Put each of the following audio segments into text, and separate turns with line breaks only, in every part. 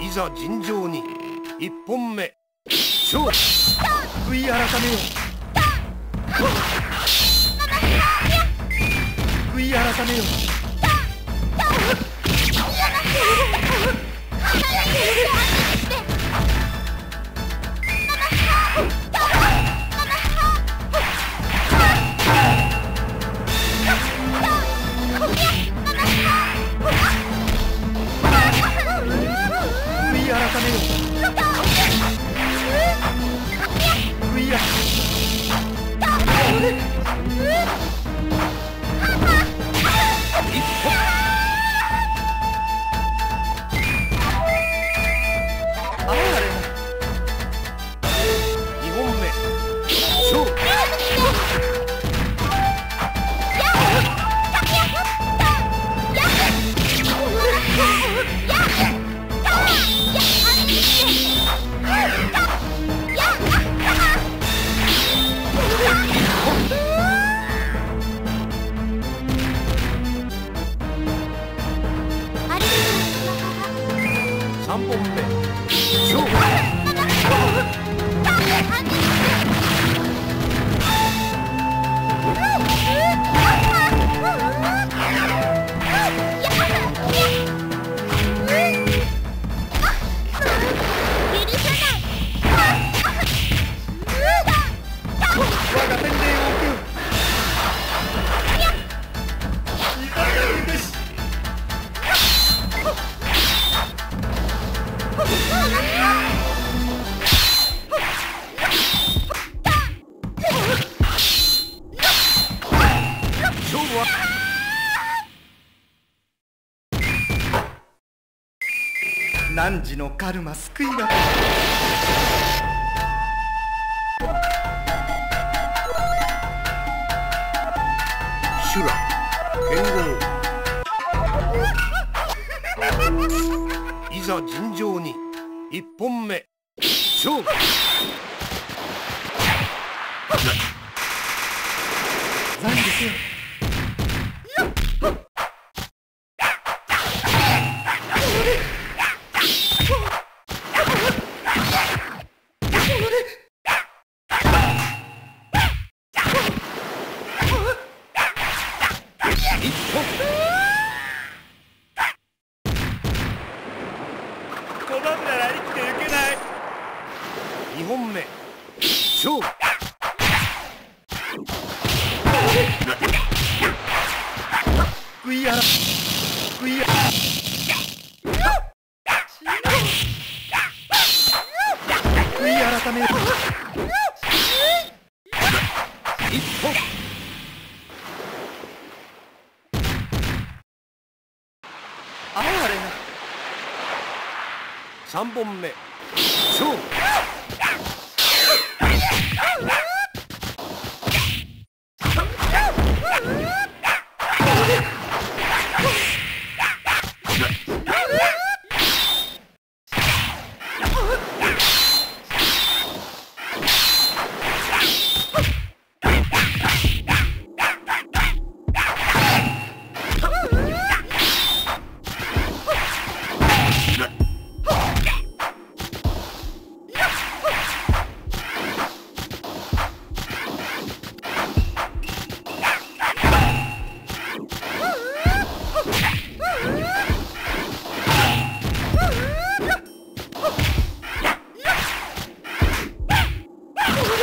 いざ尋常に。一本目。勝負悔い改めよ悔い改めよ
Yeah. ルマ救い
本目。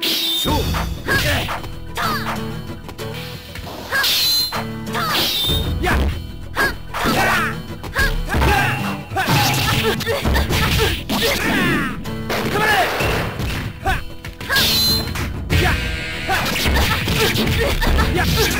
勝負
やっ
二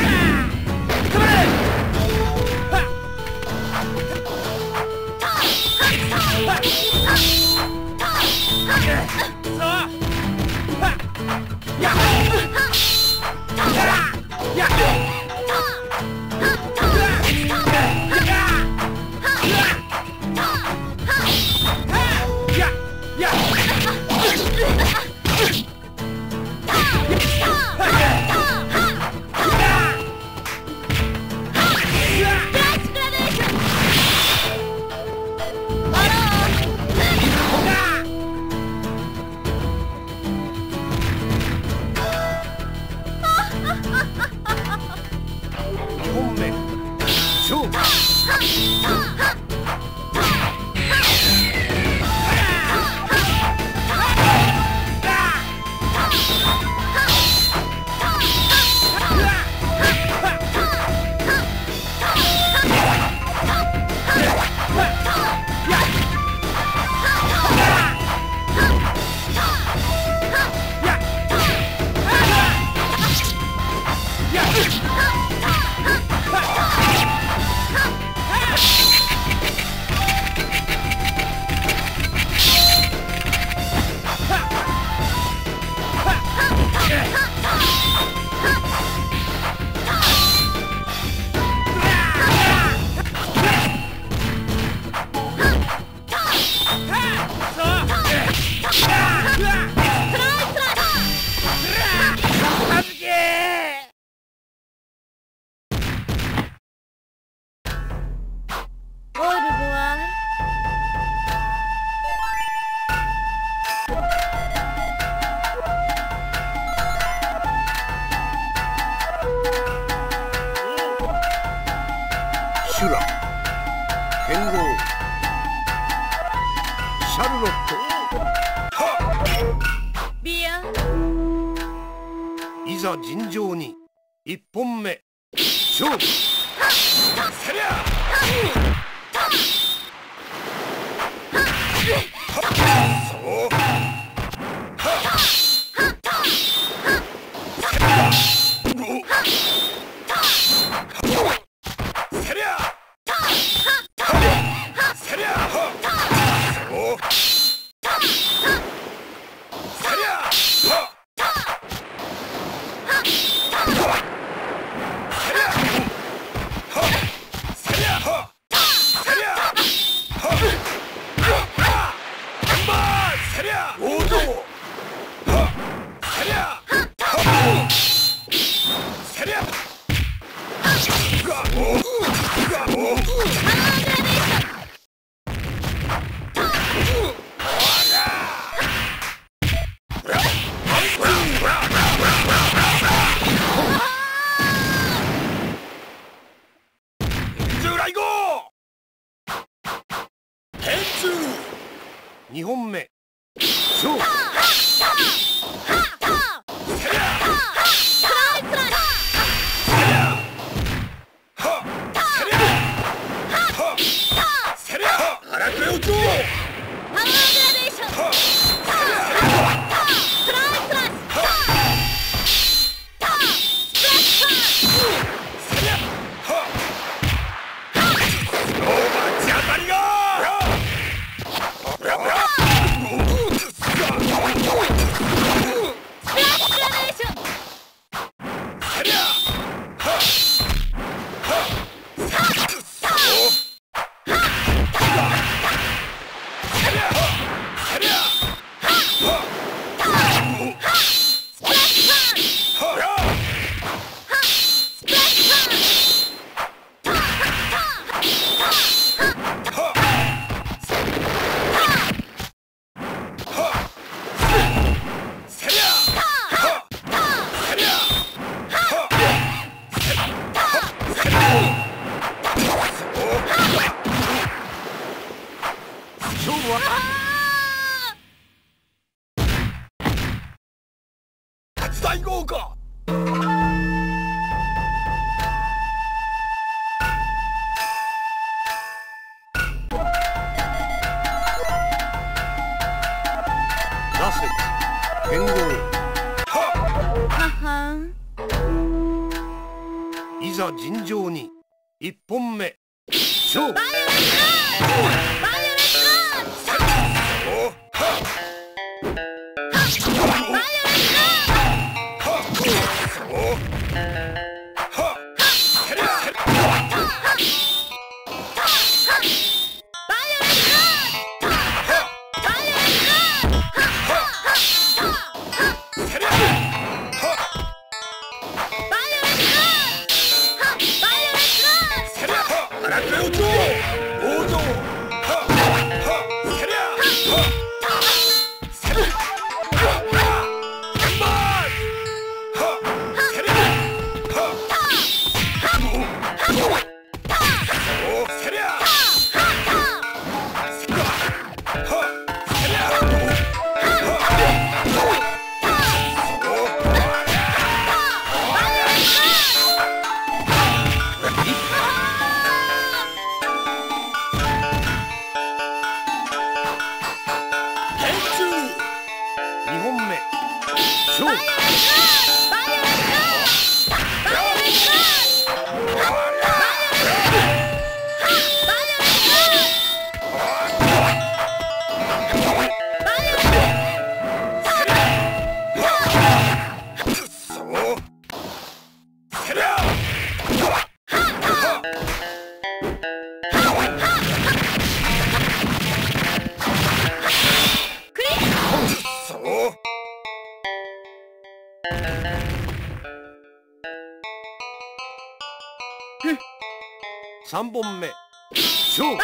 3本目。勝負。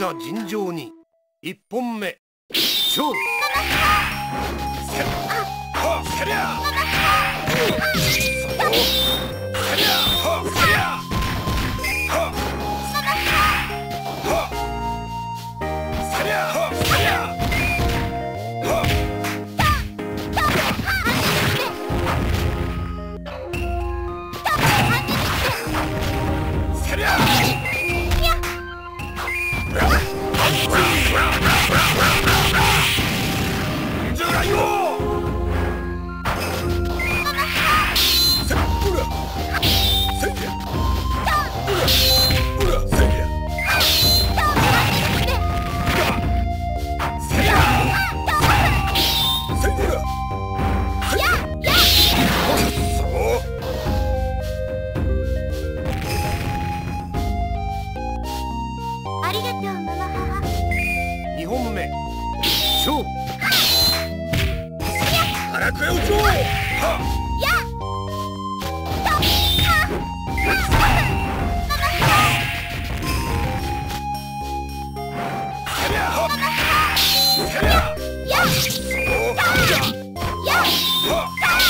座尋常に。1本目。勝負っあ
Ha!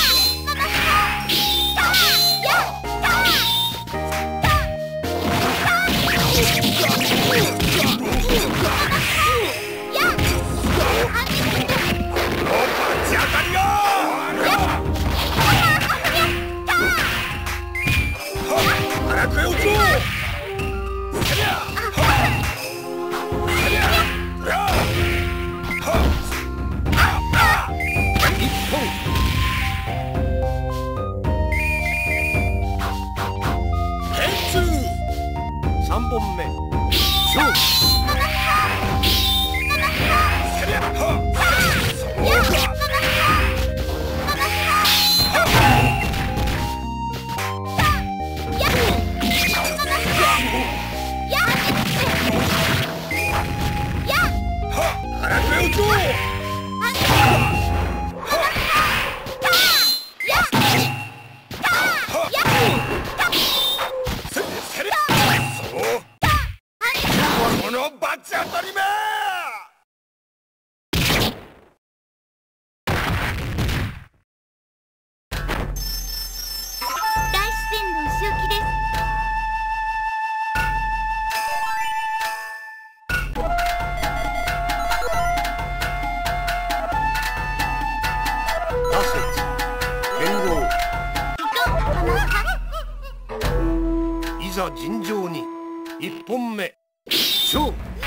いざ尋常に。1本目。勝負。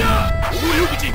야! 오유부진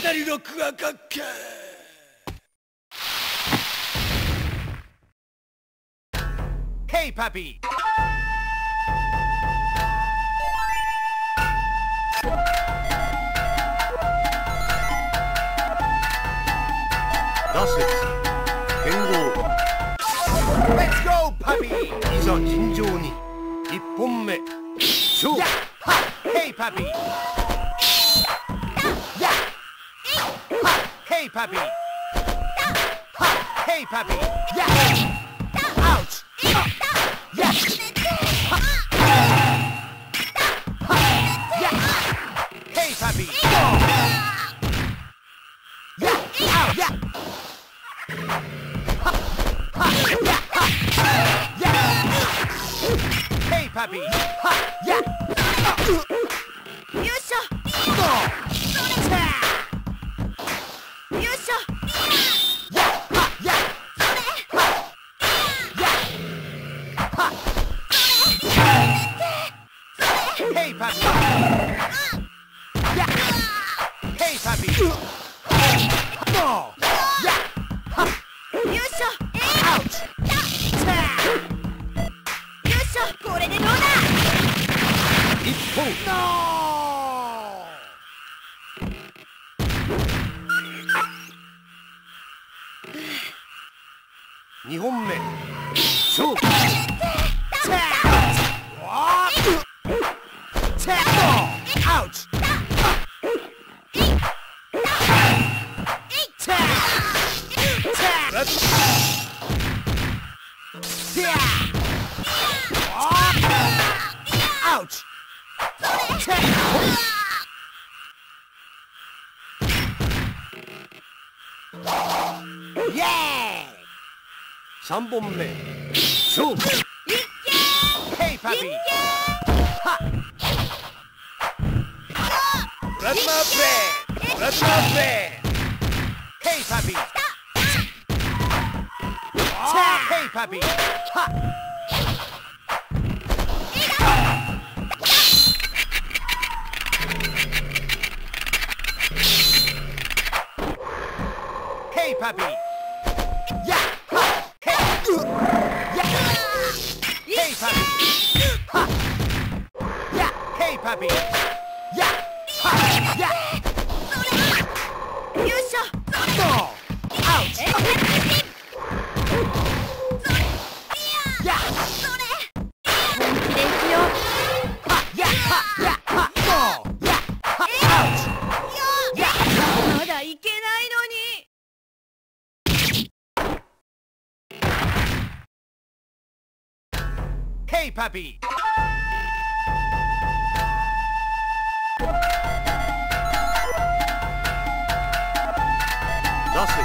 左ロッ
クがか
ッけー
Hey, puppy!
打節剣豪
Let's go, puppy!
いざ尋常に一本目勝負!
Hey, puppy! Hey, puppy! Hey, puppy! Yeah! Puppy! Ha! Ouch! Tap! Yeah!
三本目勝負
Hey, puppy! Ha!
Plasma Blade Plasma Blade
Hey, puppy! Tap! Hey, puppy! Ha! Hey, puppy! Yeah! Ha! Hey! Yeah! Hey, puppy! Ha! Yeah! Hey, puppy! Yeah! Ha! Yeah!
よいしょ
puppy!
打節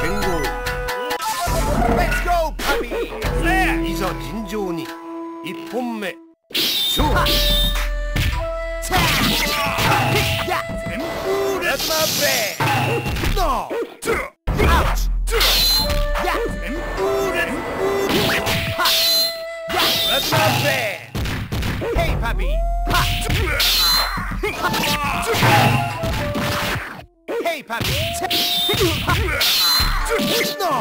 剣豪
Let's go, puppy!
いざ尋常に一本目勝負!
Yeah!
Plasma Blade
No! Ouch!
Blade
Hey, puppy! Ha! Hey, puppy! No!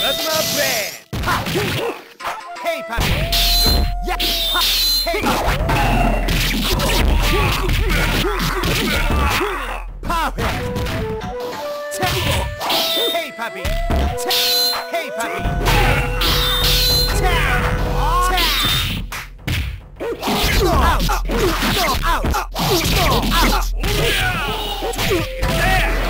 Plasma Blade
Ha! Hey, puppy! Yeah! Hey! Power! Hey, puppy! Hey, puppy! No! Ouch! No! Ouch! No! Ouch!